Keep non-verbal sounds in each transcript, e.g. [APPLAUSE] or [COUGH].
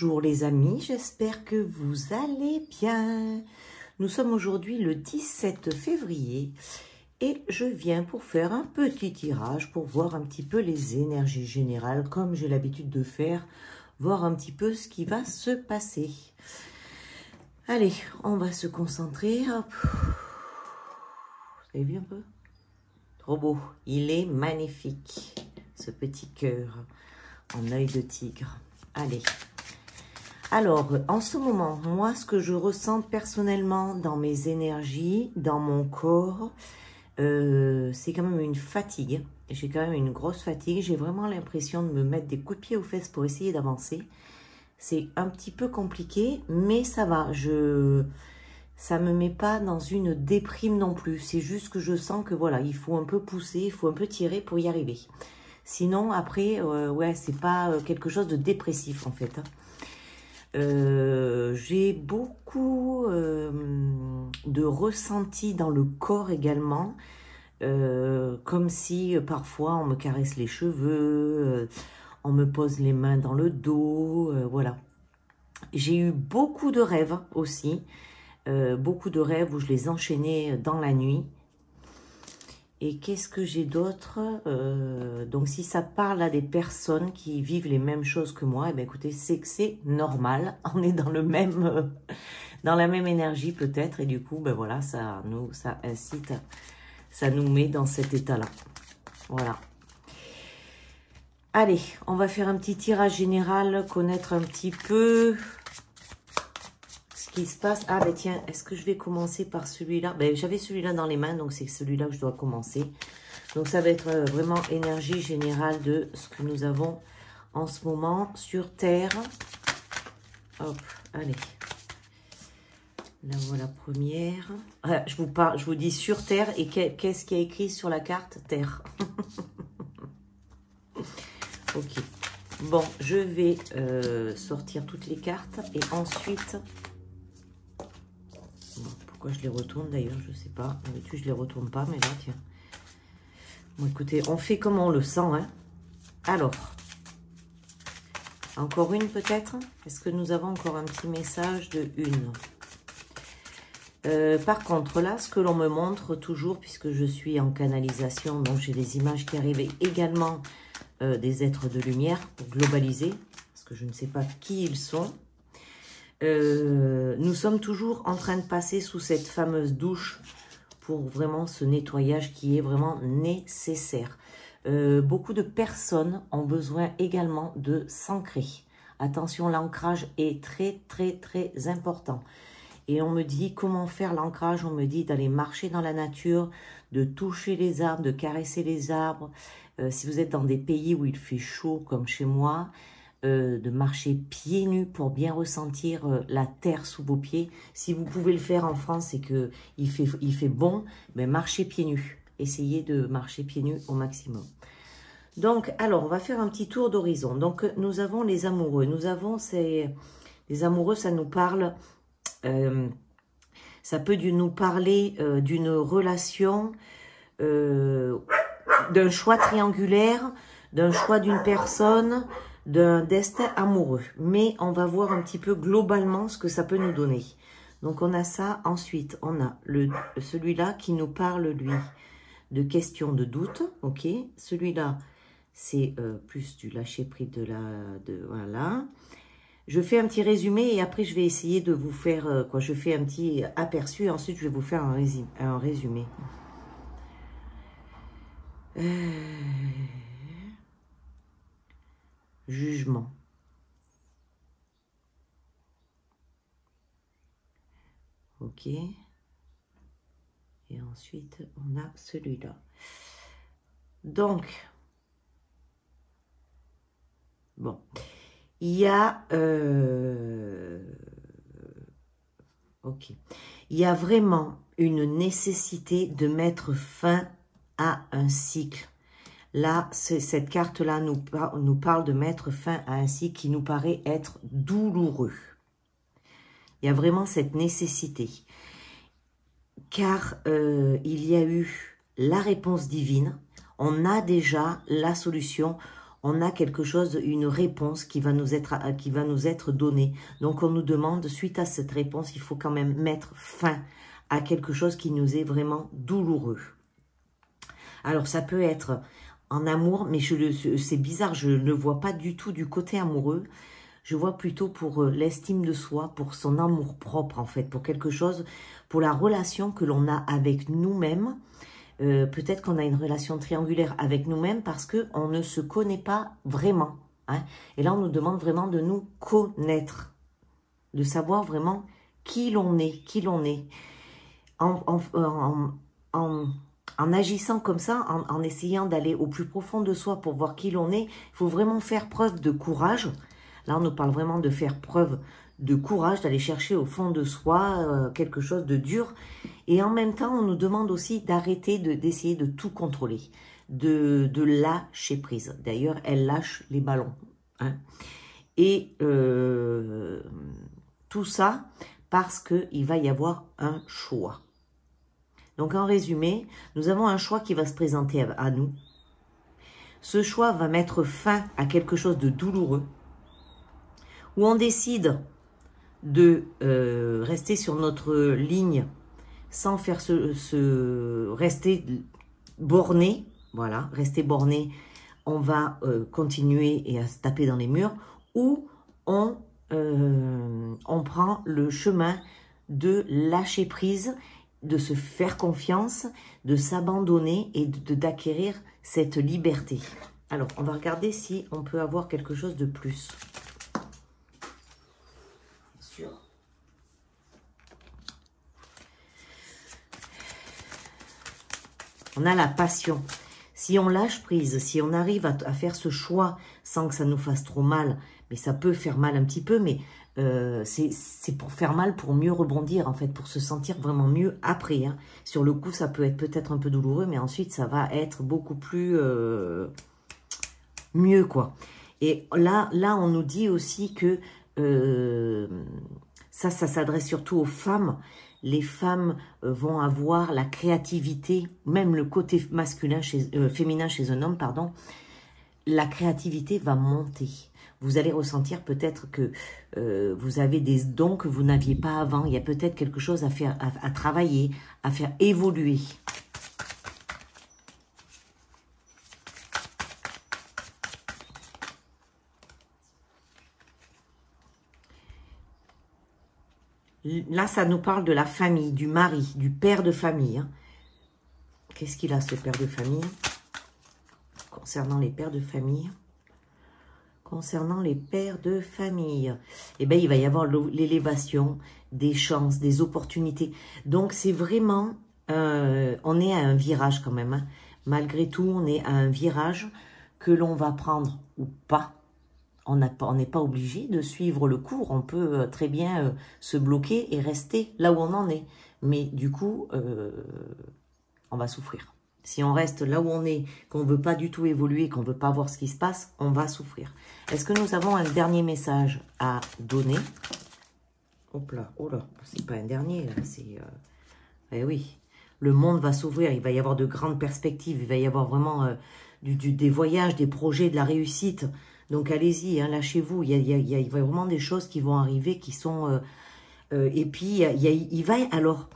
Bonjour les amis, j'espère que vous allez bien. Nous sommes aujourd'hui le 17 février et je viens pour faire un petit tirage pour voir un petit peu les énergies générales comme j'ai l'habitude de faire, voir un petit peu ce qui va se passer. Allez, on va se concentrer. Vous avez vu un peu? Trop beau. Il est magnifique, ce petit cœur en œil de tigre. Allez. Alors, en ce moment, moi, ce que je ressens personnellement dans mes énergies, dans mon corps, euh, c'est quand même une fatigue. J'ai quand même une grosse fatigue. J'ai vraiment l'impression de me mettre des coups de pied aux fesses pour essayer d'avancer. C'est un petit peu compliqué, mais ça va. Je, ça me met pas dans une déprime non plus. C'est juste que je sens que voilà, il faut un peu pousser, il faut un peu tirer pour y arriver. Sinon, après, euh, ouais, c'est pas euh, quelque chose de dépressif en fait. Hein. Euh, j'ai beaucoup de ressentis dans le corps également, comme si parfois on me caresse les cheveux, on me pose les mains dans le dos, voilà. J'ai eu beaucoup de rêves aussi, beaucoup de rêves où je les enchaînais dans la nuit. Et qu'est-ce que j'ai d'autre euh, Donc, si ça parle à des personnes qui vivent les mêmes choses que moi, eh bien, écoutez, c'est que c'est normal. [LAUGHS] On est dans le même, euh, dans la même énergie peut-être, et du coup, ben voilà, ça nous, ça incite, ça nous met dans cet état-là. Voilà. Allez, on va faire un petit tirage général, connaître un petit peu qui se passe. Ah, ben tiens, est-ce que je vais commencer par celui-là? Ben, J'avais celui-là dans les mains, donc c'est celui-là que je dois commencer. Donc, ça va être euh, vraiment énergie générale de ce que nous avons en ce moment sur Terre. Hop, allez. Là, voilà première. Ah, je, vous parle, je vous dis sur Terre. Et qu'est-ce qui est écrit sur la carte? Terre. [LAUGHS] ok. Bon, je vais euh, sortir toutes les cartes. Et ensuite, pourquoi je les retourne d'ailleurs Je sais pas. D'habitude, je les retourne pas, mais là, tiens. Bon, écoutez, on fait comme on le sent. Hein. Alors, encore une peut-être? Est-ce que nous avons encore un petit message de une? Euh, par contre, là, ce que l'on me montre toujours, puisque je suis en canalisation, donc j'ai des images qui arrivent également euh, des êtres de lumière globalisés, parce que je ne sais pas qui ils sont. Euh, nous sommes toujours en train de passer sous cette fameuse douche pour vraiment ce nettoyage qui est vraiment nécessaire. Euh, beaucoup de personnes ont besoin également de s'ancrer. Attention, l'ancrage est très, très, très important. Et on me dit comment faire l'ancrage? On me dit d'aller marcher dans la nature, de toucher les arbres, de caresser les arbres. Euh, si vous êtes dans des pays où il fait chaud comme chez moi, euh, de marcher pieds nus pour bien ressentir euh, la terre sous vos pieds. Si vous pouvez le faire en France et que il fait, bon, mais ben, marchez pieds nus. Essayez de marcher pieds nus au maximum. Donc, alors, on va faire un petit tour d'horizon. Donc, nous avons les amoureux. Nous avons ces... Les amoureux, ça nous parle... Euh, ça peut nous parler d'une relation, d'un choix triangulaire, d'un choix d'une personne, d'un destin amoureux. Mais on va voir un petit peu globalement ce que ça peut nous donner. Donc on a ça. Ensuite, on a celui-là qui nous parle, lui, de questions de doute. Ok. Celui-là, c'est euh, plus du lâcher-prise de la... De, voilà. Je fais un petit résumé et après je vais essayer de vous faire... Euh, quoi Je fais un petit aperçu et ensuite je vais vous faire un, résumé. Un résumé. Euh Ok. Et ensuite, on a celui-là. Donc, bon, il y a... Euh, ok. Il y a vraiment une nécessité de mettre fin à un cycle Là, cette carte-là nous, parle de mettre fin à un cycle qui nous paraît être douloureux. Il y a vraiment cette nécessité. Car euh, il y a eu la réponse divine, on a déjà la solution, on a quelque chose, une réponse qui va nous être donnée. Donc, on nous demande, suite à cette réponse, il faut quand même mettre fin à quelque chose qui nous est vraiment douloureux. Alors, ça peut être en amour, mais c'est bizarre, je ne vois pas du tout du côté amoureux. Je vois plutôt pour euh, l'estime de soi, pour son amour propre en fait, pour quelque chose, pour la relation que l'on a avec nous-mêmes. Euh, peut-être qu'on a une relation triangulaire avec nous-mêmes parce qu'on ne se connaît pas vraiment. Hein. Et là, on nous demande vraiment de nous connaître, de savoir vraiment qui l'on est, qui l'on est. En, agissant comme ça, en essayant d'aller au plus profond de soi pour voir qui l'on est, il faut vraiment faire preuve de courage, Là, on nous parle vraiment de faire preuve de courage, d'aller chercher au fond de soi euh, quelque chose de dur. Et en même temps, on nous demande aussi d'arrêter d'essayer de, tout contrôler, de, lâcher prise. D'ailleurs, elle lâche les ballons. Hein. Et euh, tout ça parce qu'il va y avoir un choix. Donc en résumé, nous avons un choix qui va se présenter à nous. Ce choix va mettre fin à quelque chose de douloureux, où on décide de euh, rester sur notre ligne sans faire ce, rester borné, voilà, rester borné, on va euh, continuer et à se taper dans les murs, ou on, euh, on prend le chemin de lâcher prise, de se faire confiance, de s'abandonner et d'acquérir cette liberté. Alors, on va regarder si on peut avoir quelque chose de plus. On a la passion. Si on lâche prise, si on arrive à, faire ce choix sans que ça nous fasse trop mal, mais ça peut faire mal un petit peu, mais euh, c'est pour faire mal, pour mieux rebondir, en fait, pour se sentir vraiment mieux après. Hein. Sur le coup, ça peut être peut-être un peu douloureux, mais ensuite, ça va être beaucoup plus euh, mieux, quoi. Et là, là, on nous dit aussi que euh, ça, ça s'adresse surtout aux femmes les femmes vont avoir la créativité, même le côté masculin chez, féminin chez un homme, pardon, la créativité va monter. Vous allez ressentir peut-être que euh, vous avez des dons que vous n'aviez pas avant. Il y a peut-être quelque chose à faire, à travailler, à faire évoluer. Là, ça nous parle de la famille, du mari, du père de famille. Hein. Qu'est-ce qu'il a, ce père de famille? Concernant les pères de famille. Concernant les pères de famille. Eh bien, il va y avoir l'élévation, des chances, des opportunités. Donc, c'est vraiment... Euh, on est à un virage quand même. Hein. Malgré tout, on est à un virage que l'on va prendre ou pas on n'est pas obligé de suivre le cours. On peut euh, très bien euh, se bloquer et rester là où on en est. Mais du coup, on va souffrir. Si on reste là où on est, qu'on ne veut pas du tout évoluer, qu'on ne veut pas voir ce qui se passe, on va souffrir. Est-ce que nous avons un dernier message à donner? Hop là, oh là, c'est pas un dernier, c'est... Eh oui, le monde va s'ouvrir, il va y avoir de grandes perspectives, il va y avoir vraiment des voyages, des projets, de la réussite. Donc allez-y, hein, lâchez-vous. Il y, a, vraiment des choses qui vont arriver qui sont... Euh, euh, et puis, il, va... Alors,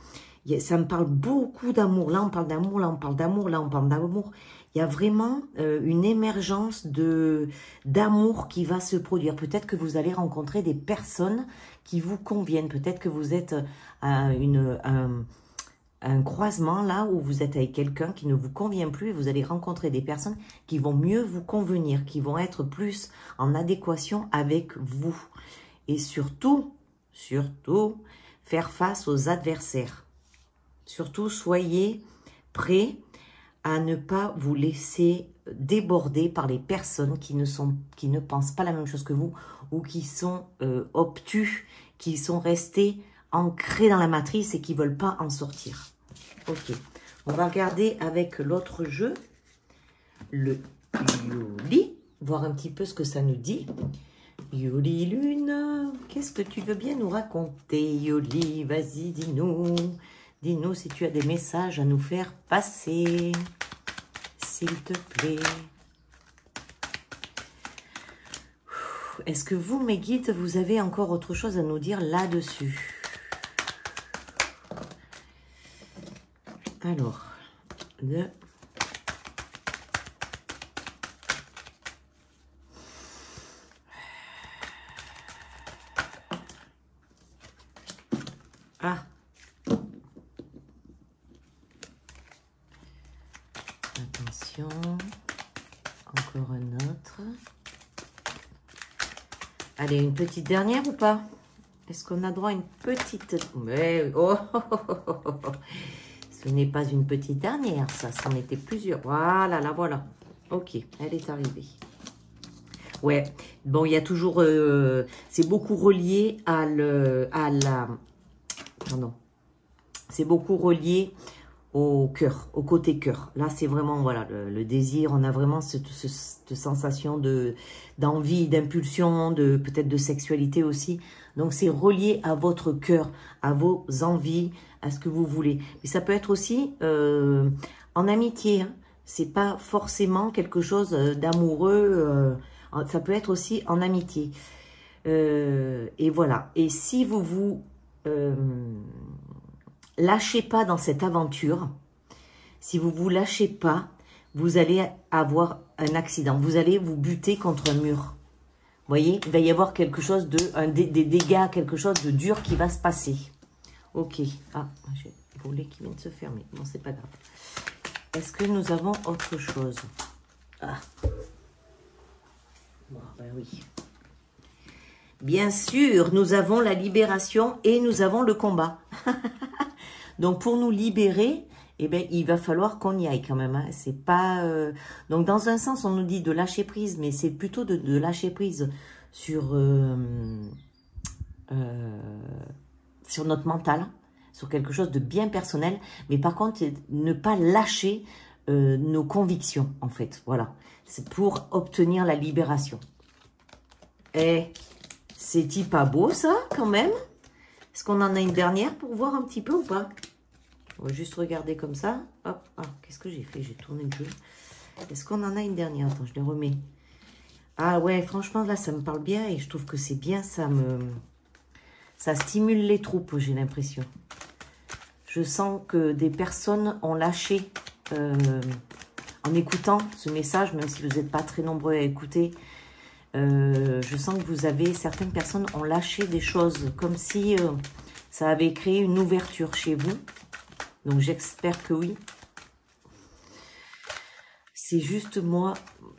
ça me parle beaucoup d'amour. Là, on parle d'amour, là, on parle d'amour, là, on parle d'amour. Il y a vraiment euh, une émergence de d'amour qui va se produire. Peut-être que vous allez rencontrer des personnes qui vous conviennent. Peut-être que vous êtes à une un croisement là où vous êtes avec quelqu'un qui ne vous convient plus et vous allez rencontrer des personnes qui vont mieux vous convenir, qui vont être plus en adéquation avec vous. Et surtout, surtout, faire face aux adversaires. Surtout, soyez prêts à ne pas vous laisser déborder par les personnes qui ne, sont, qui ne pensent pas la même chose que vous ou qui sont euh, obtus, qui sont restés ancrés dans la matrice et qui ne veulent pas en sortir. Ok. On va regarder avec l'autre jeu, le Yuli, voir un petit peu ce que ça nous dit. Yoli Lune, qu'est-ce que tu veux bien nous raconter, Yoli Vas-y, dis-nous. Dis-nous si tu as des messages à nous faire passer. S'il te plaît. Est-ce que vous, mes guides, vous avez encore autre chose à nous dire là-dessus? Alors, le... Ah Encore un autre. Allez, une petite dernière ou pas? Est-ce qu'on a droit à une petite... Mais, oh, Ce n'est pas une petite dernière, ça, c'en était plusieurs. Voilà, là, voilà. Ok, elle est arrivée. Ouais, bon, il y a toujours... Euh, c'est beaucoup relié à, le, à la... Pardon. C'est beaucoup relié au cœur, au côté cœur. Là, c'est vraiment voilà le, désir. On a vraiment cette, sensation de d'envie, d'impulsion, de peut-être de sexualité aussi. Donc, c'est relié à votre cœur, à vos envies, à ce que vous voulez. Mais ça peut être aussi euh, en amitié. Hein. C'est pas forcément quelque chose euh, d'amoureux. Euh, ça peut être aussi en amitié. et voilà. Et si vous vous lâchez pas dans cette aventure. Si vous vous lâchez pas, vous allez avoir un accident. Vous allez vous buter contre un mur. Vous voyez, il va y avoir quelque chose de, des, dégâts, quelque chose de dur qui va se passer. Ok. Ah, j'ai le volet qui vient de se fermer. Non, c'est pas grave. Est-ce que nous avons autre chose? Ah. Bon, ben oui. Bien sûr, nous avons la libération et nous avons le combat. [LAUGHS] Donc, pour nous libérer, eh ben, il va falloir qu'on y aille quand même. Hein. C'est pas. Euh, donc, dans un sens, on nous dit de lâcher prise, mais c'est plutôt de, lâcher prise sur euh, euh, sur notre mental, sur quelque chose de bien personnel. Mais par contre, ne pas lâcher nos convictions, en fait. Voilà. C'est pour obtenir la libération. Eh, c'est-il pas beau, ça, quand même? Est-ce qu'on en a une dernière pour voir un petit peu ou pas? On va juste regarder comme ça. Ah, qu'est-ce que j'ai fait? J'ai tourné le jeu. Est-ce qu'on en a une dernière? Attends, je les remets. Ah ouais, franchement, là, ça me parle bien et je trouve que c'est bien, ça me... Ça stimule les troupes, j'ai l'impression. Je sens que des personnes ont lâché, euh, en écoutant ce message, même si vous n'êtes pas très nombreux à écouter, euh, je sens que vous avez, certaines personnes ont lâché des choses, comme si euh, ça avait créé une ouverture chez vous. Donc j'espère que oui. C'est juste moi,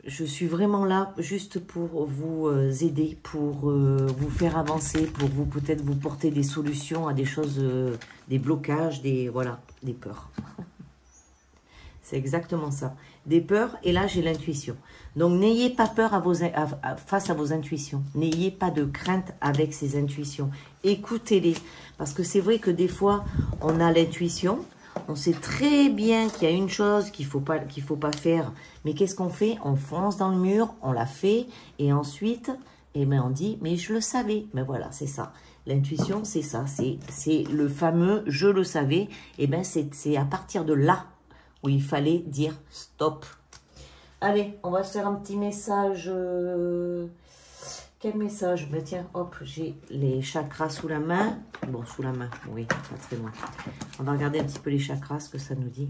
je suis vraiment là juste pour vous euh, aider, pour vous faire avancer, pour vous peut-être vous porter des solutions à des choses, des blocages, des voilà, des peurs. [LAUGHS] C'est exactement ça. Des peurs, et là, j'ai l'intuition. Donc, n'ayez pas peur à vos, face à vos intuitions. N'ayez pas de crainte avec ces intuitions. Écoutez-les. Parce que c'est vrai que des fois, on a l'intuition. On sait très bien qu'il y a une chose qu'il ne faut, pas, faut pas faire. Mais qu'est-ce qu'on fait? On fonce dans le mur, on l'a fait. Et ensuite, eh ben, on dit, mais je le savais. Mais voilà, c'est ça. L'intuition, c'est ça. C'est le fameux « je le savais ». Et eh ben, c'est à partir de là où il fallait dire stop. Allez, on va se faire un petit message. Euh, quel message? Ben Tiens, hop, j'ai les chakras sous la main. Bon, sous la main, oui, pas très loin. On va regarder un petit peu les chakras, ce que ça nous dit.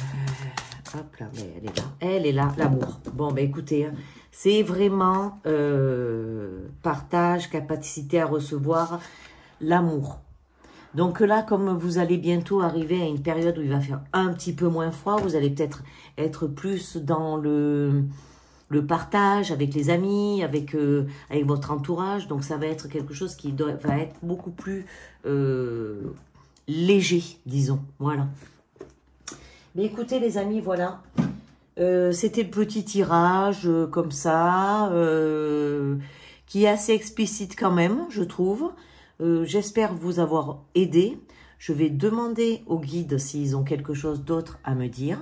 Euh, hop là, mais elle est là. Elle est là, l'amour. Bon, ben écoutez, hein, c'est vraiment euh, partage, capacité à recevoir l'amour. Donc là, comme vous allez bientôt arriver à une période où il va faire un petit peu moins froid, vous allez peut-être être plus dans le, partage avec les amis, avec, euh, avec votre entourage. Donc ça va être quelque chose qui va être beaucoup plus euh, léger, disons. Voilà. Mais écoutez les amis, voilà. Euh, c'était le petit tirage comme ça, qui est assez explicite quand même, je trouve. Euh, j'espère vous avoir aidé. Je vais demander aux guides s'ils ont quelque chose d'autre à me dire.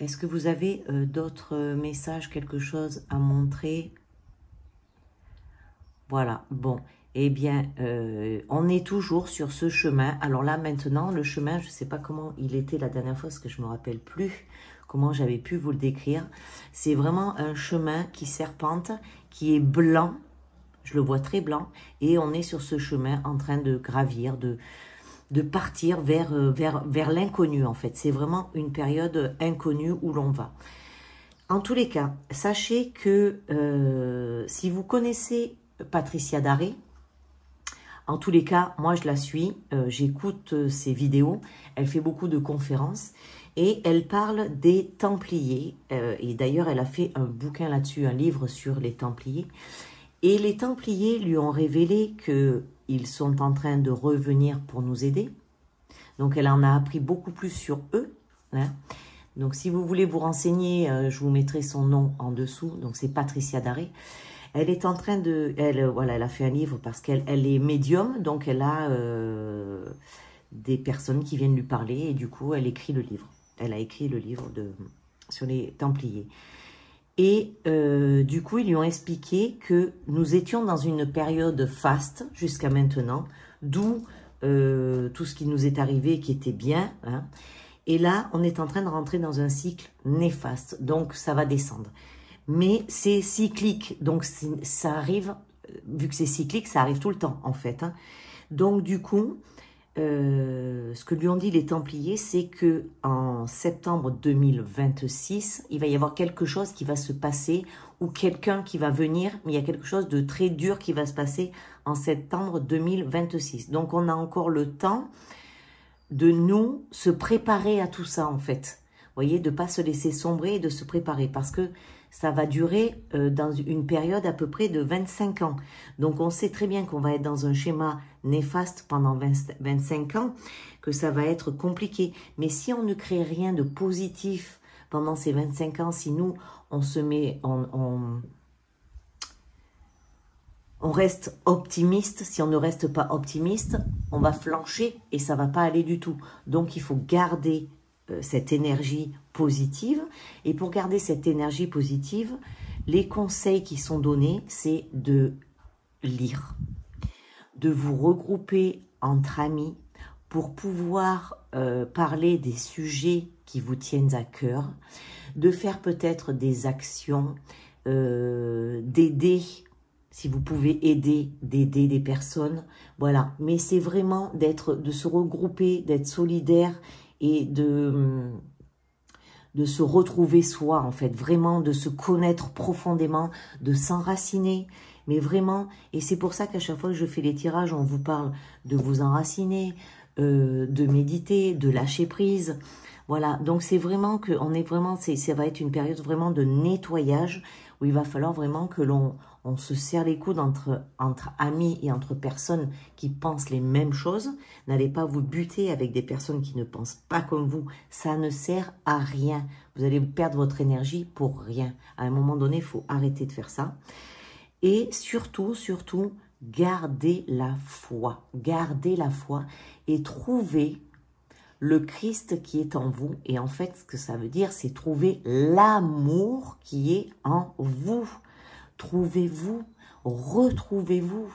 Est-ce que vous avez euh, d'autres messages, quelque chose à montrer? Voilà, bon. Eh bien, euh, on est toujours sur ce chemin. Alors là, maintenant, le chemin, je ne sais pas comment il était la dernière fois, parce que je ne me rappelle plus comment j'avais pu vous le décrire. C'est vraiment un chemin qui serpente, qui est blanc, je le vois très blanc, et on est sur ce chemin en train de gravir, de, partir vers, euh, vers, vers l'inconnu en fait. C'est vraiment une période inconnue où l'on va. En tous les cas, sachez que euh, si vous connaissez Patricia Daré, en tous les cas, moi je la suis, euh, j'écoute ses vidéos, elle fait beaucoup de conférences et elle parle des Templiers. et d'ailleurs, elle a fait un bouquin là-dessus, un livre sur les Templiers. Et les Templiers lui ont révélé qu'ils sont en train de revenir pour nous aider. Donc elle en a appris beaucoup plus sur eux. Hein. Donc si vous voulez vous renseigner, euh, je vous mettrai son nom en dessous. Donc c'est Patricia Daré. Elle est en train de... Elle, euh, voilà, elle a fait un livre parce qu'elle elle est médium. Donc elle a euh, des personnes qui viennent lui parler. Et du coup, elle écrit le livre. Elle a écrit le livre de, sur les Templiers. Et du coup, ils lui ont expliqué que nous étions dans une période faste jusqu'à maintenant, d'où tout ce qui nous est arrivé qui était bien. Hein, et là, on est en train de rentrer dans un cycle néfaste. Donc, ça va descendre. Mais c'est cyclique. Donc, ça arrive, euh, vu que c'est cyclique, ça arrive tout le temps, en fait. Hein. Donc, du coup, euh, ce que lui ont dit les Templiers, c'est que en septembre 2026, il va y avoir quelque chose qui va se passer ou quelqu'un qui va venir, mais il y a quelque chose de très dur qui va se passer en septembre 2026. Donc, on a encore le temps de nous se préparer à tout ça en fait. Vous voyez, de pas se laisser sombrer et de se préparer parce que ça va durer euh, dans une période à peu près de 25 ans. Donc on sait très bien qu'on va être dans un schéma néfaste pendant 25 ans, que ça va être compliqué. Mais si on ne crée rien de positif pendant ces 25 ans, si nous, on se met, on reste optimiste. Si on ne reste pas optimiste, on va flancher et ça va pas aller du tout. Donc il faut garder cette énergie positive. Et pour garder cette énergie positive, les conseils qui sont donnés, c'est de lire, de vous regrouper entre amis pour pouvoir euh, parler des sujets qui vous tiennent à cœur, de faire peut-être des actions, euh, d'aider si vous pouvez aider, d'aider des personnes, voilà. Mais c'est vraiment d'être, de se regrouper, d'être solidaire et de, de se retrouver soi, en fait, vraiment de se connaître profondément, de s'enraciner, mais vraiment, et c'est pour ça qu'à chaque fois que je fais les tirages, on vous parle de vous enraciner, euh, de méditer, de lâcher prise, voilà, donc c'est vraiment que, on est vraiment, ça va être une période vraiment de nettoyage où il va falloir vraiment que l'on on se serre les coudes entre, entre amis et entre personnes qui pensent les mêmes choses. N'allez pas vous buter avec des personnes qui ne pensent pas comme vous. Ça ne sert à rien. Vous allez perdre votre énergie pour rien. À un moment donné, il faut arrêter de faire ça. Et surtout, surtout, gardez la foi. Gardez la foi et trouvez le Christ qui est en vous. Et en fait, ce que ça veut dire, c'est trouver l'amour qui est en vous. Trouvez-vous, retrouvez-vous,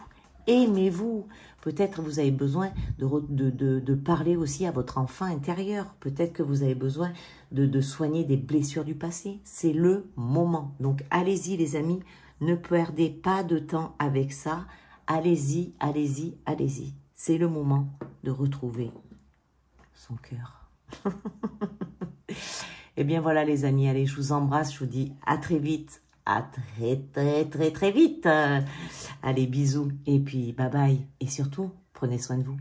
aimez-vous. Peut-être vous avez besoin de, de, parler aussi à votre enfant intérieur. Peut-être que vous avez besoin de, soigner des blessures du passé. C'est le moment. Donc allez-y les amis, ne perdez pas de temps avec ça. Allez-y, allez-y, allez-y. C'est le moment de retrouver son cœur. [LAUGHS] Eh bien voilà les amis, allez, je vous embrasse, je vous dis à très vite, à très très très très vite. Allez, bisous et puis bye bye. Et surtout, prenez soin de vous.